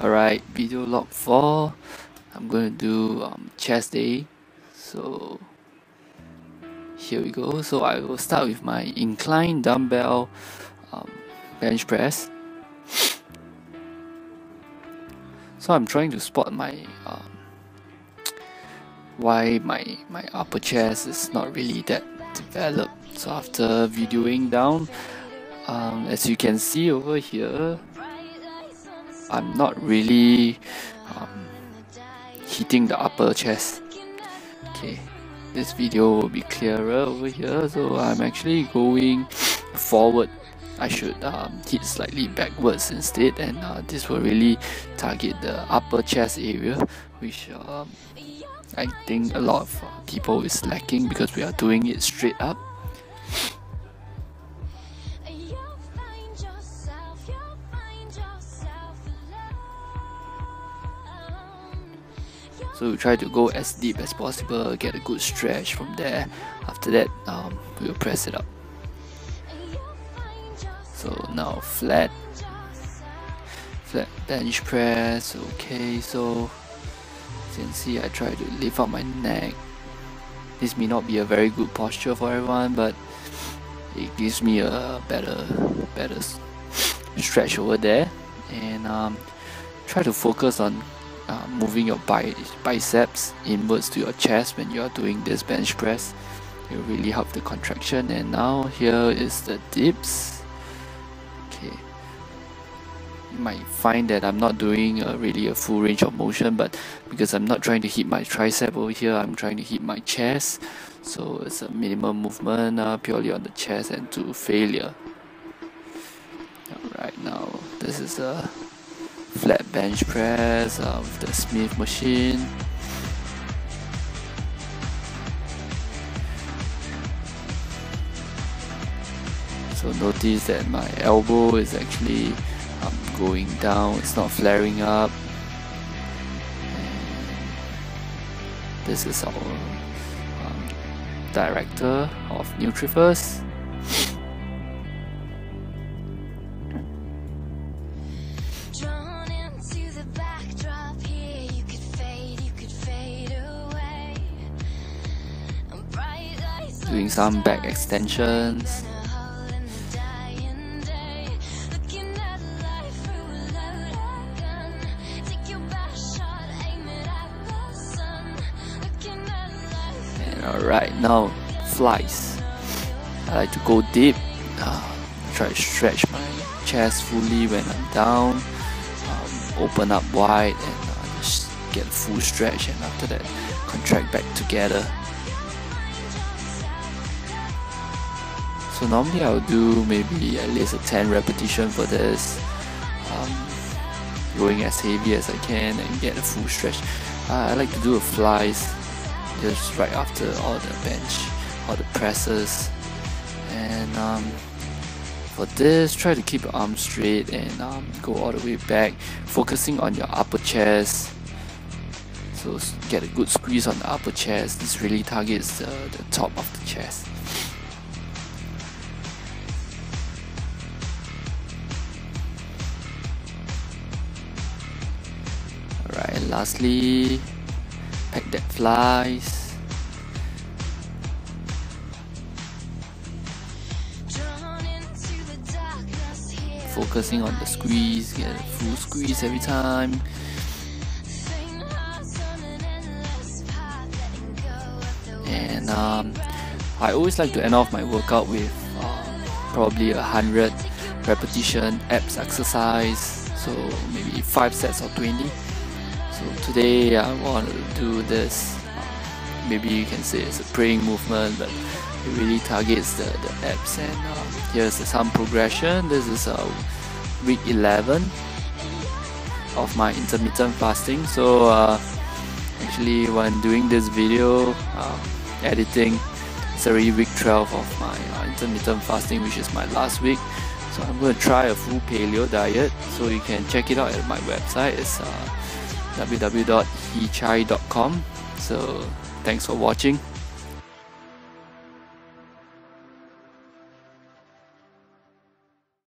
Alright, video log 4. I'm going to do um, chest day. So here we go. So I will start with my incline dumbbell um, bench press. So I'm trying to spot my um, why my my upper chest is not really that developed. So after videoing down, um, as you can see over here, I'm not really um, hitting the upper chest. Okay this video will be clearer over here so I'm actually going forward. I should um, hit slightly backwards instead and uh, this will really target the upper chest area which um, I think a lot of people is lacking because we are doing it straight up so we try to go as deep as possible get a good stretch from there. After that um, we'll press it up. So now flat. Flat bench press okay so you can see I try to lift up my neck. This may not be a very good posture for everyone but it gives me a better better stretch over there. And um, try to focus on uh, moving your bi biceps inwards to your chest when you are doing this bench press. It really help the contraction. And now here is the dips. Okay. You might find that I'm not doing a, really a full range of motion but because I'm not trying to hit my tricep over here I'm trying to hit my chest. So it's a minimum movement uh, purely on the chest and to failure. Alright now this is a flat bench press of the Smith machine. So notice that my elbow is actually um, going down. It's not flaring up. And this is our um, director of Nutrifirst doing some back extensions. Alright now flies. I like to go deep. Uh, try to stretch my chest fully when I'm down. Um, open up wide and uh, just get full stretch and after that contract back together So normally I'll do maybe at least a 10 repetition for this, um, going as heavy as I can and get a full stretch. Uh, I like to do a flies just right after all the bench, all the presses. And um, for this, try to keep your arms straight and um, go all the way back, focusing on your upper chest. So get a good squeeze on the upper chest. This really targets the, the top of the chest. Lastly, pec deck flies. Focusing on the squeeze, get a full squeeze every time. And um, I always like to end off my workout with uh, probably a hundred repetition abs exercise. So maybe five sets of 20 so today I want to do this. Maybe you can say it's a praying movement but it really targets the, the abs and uh, here's some progression. This is uh, week 11 of my intermittent fasting. So uh, actually when doing this video uh, editing it's already week 12 of my uh, intermittent fasting which is my last week. So I'm going to try a full paleo diet. So you can check it out at my website. It's uh, www.hechai.com. So thanks for watching.